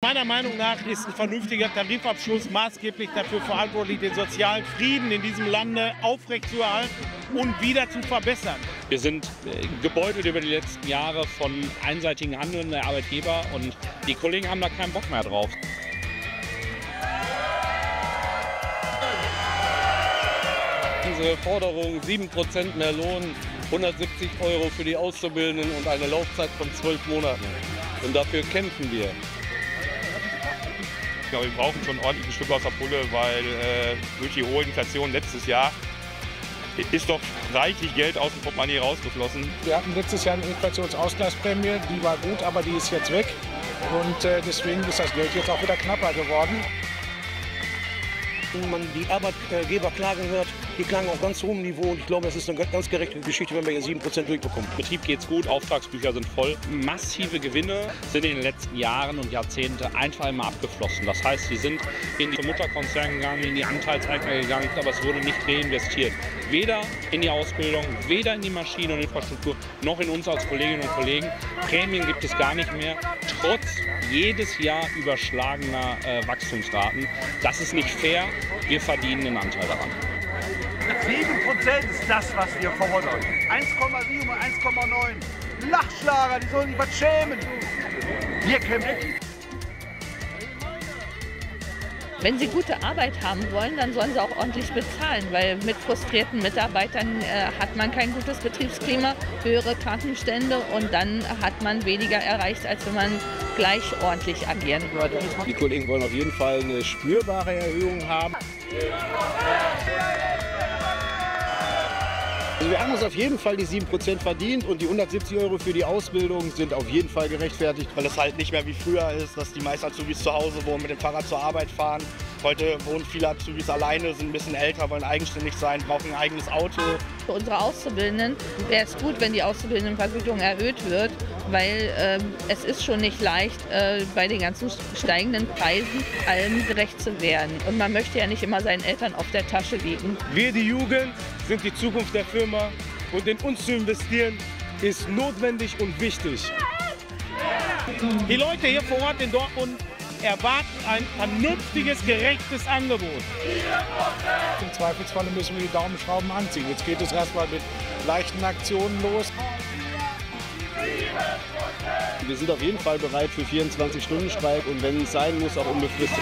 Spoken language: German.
Meiner Meinung nach ist ein vernünftiger Tarifabschluss maßgeblich dafür verantwortlich, den sozialen Frieden in diesem Lande aufrechtzuerhalten und wieder zu verbessern. Wir sind äh, gebeutelt über die letzten Jahre von einseitigen Handeln der Arbeitgeber und die Kollegen haben da keinen Bock mehr drauf. Unsere Forderung 7% mehr Lohn, 170 Euro für die Auszubildenden und eine Laufzeit von 12 Monaten. Und dafür kämpfen wir. Ich glaube, wir brauchen schon ordentlich ein Stück aus der Pulle, weil äh, durch die hohe Inflation letztes Jahr ist doch reichlich Geld aus dem Portemonnaie rausgeflossen. Wir hatten letztes Jahr eine Inflationsausgleichsprämie, die war gut, aber die ist jetzt weg. Und äh, deswegen ist das Geld jetzt auch wieder knapper geworden. Wenn man die Arbeitgeber klagen hört, die klagen auf ganz hohem Niveau. Und ich glaube, das ist eine ganz gerechte Geschichte, wenn wir hier 7% durchbekommen. Betrieb geht's gut, Auftragsbücher sind voll. Massive Gewinne sind in den letzten Jahren und Jahrzehnten einfach immer abgeflossen. Das heißt, sie sind in die Mutterkonzerne gegangen, in die Anteilseigner gegangen, aber es wurde nicht reinvestiert. Weder in die Ausbildung, weder in die Maschinen und Infrastruktur, noch in uns als Kolleginnen und Kollegen. Prämien gibt es gar nicht mehr, trotz jedes Jahr überschlagener äh, Wachstumsraten. Das ist nicht fair. Wir verdienen einen Anteil daran. 7% ist das, was wir fordern. 1,7 und 1,9. Lachschlager, die sollen sich was schämen. Wir kämpfen. Wenn Sie gute Arbeit haben wollen, dann sollen Sie auch ordentlich bezahlen, weil mit frustrierten Mitarbeitern äh, hat man kein gutes Betriebsklima, höhere Kartenstände und dann hat man weniger erreicht, als wenn man gleich ordentlich agieren würde. Die Kollegen wollen auf jeden Fall eine spürbare Erhöhung haben. Also wir haben uns auf jeden Fall die 7% verdient und die 170 Euro für die Ausbildung sind auf jeden Fall gerechtfertigt. Weil es halt nicht mehr wie früher ist, dass die meisten Azubis zu Hause wohnen, mit dem Fahrrad zur Arbeit fahren. Heute wohnen viele Azubis alleine, sind ein bisschen älter, wollen eigenständig sein, brauchen ein eigenes Auto. Für unsere Auszubildenden wäre es gut, wenn die Auszubildendenvergütung erhöht wird, weil äh, es ist schon nicht leicht, äh, bei den ganzen steigenden Preisen allen gerecht zu werden. Und man möchte ja nicht immer seinen Eltern auf der Tasche liegen. Wir, die Jugend, sind die Zukunft der Firma und in uns zu investieren ist notwendig und wichtig. Die Leute hier vor Ort in Dortmund erwarten ein vernünftiges, gerechtes Angebot. Im Zweifelsfalle müssen wir die Daumenschrauben anziehen. Jetzt geht es erstmal mit leichten Aktionen los. Wir sind auf jeden Fall bereit für 24-Stunden-Streik und wenn es sein muss, auch unbefristet.